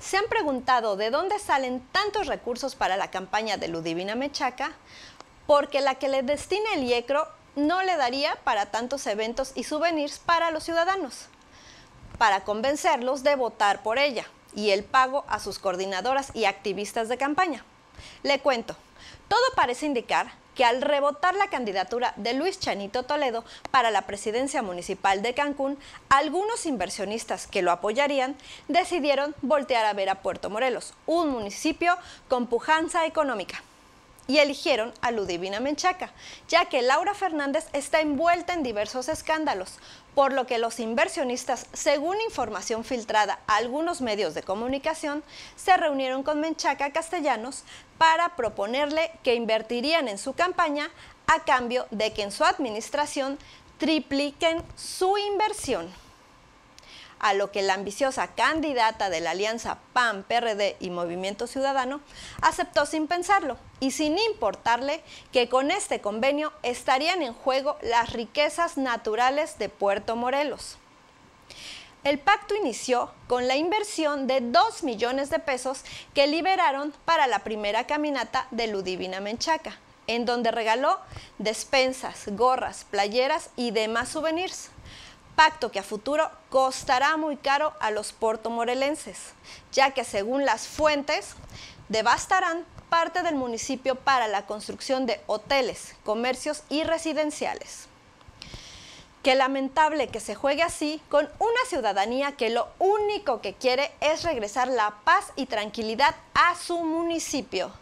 ¿Se han preguntado de dónde salen tantos recursos para la campaña de Ludivina Mechaca? Porque la que le destina el IECRO no le daría para tantos eventos y souvenirs para los ciudadanos, para convencerlos de votar por ella y el pago a sus coordinadoras y activistas de campaña. Le cuento, todo parece indicar que al rebotar la candidatura de Luis Chanito Toledo para la presidencia municipal de Cancún, algunos inversionistas que lo apoyarían decidieron voltear a ver a Puerto Morelos, un municipio con pujanza económica y eligieron a Ludivina Menchaca, ya que Laura Fernández está envuelta en diversos escándalos, por lo que los inversionistas, según información filtrada a algunos medios de comunicación, se reunieron con Menchaca Castellanos para proponerle que invertirían en su campaña a cambio de que en su administración tripliquen su inversión a lo que la ambiciosa candidata de la alianza PAN, PRD y Movimiento Ciudadano aceptó sin pensarlo y sin importarle que con este convenio estarían en juego las riquezas naturales de Puerto Morelos. El pacto inició con la inversión de 2 millones de pesos que liberaron para la primera caminata de Ludivina Menchaca, en donde regaló despensas, gorras, playeras y demás souvenirs pacto que a futuro costará muy caro a los portomorelenses, ya que según las fuentes devastarán parte del municipio para la construcción de hoteles, comercios y residenciales. Qué lamentable que se juegue así con una ciudadanía que lo único que quiere es regresar la paz y tranquilidad a su municipio.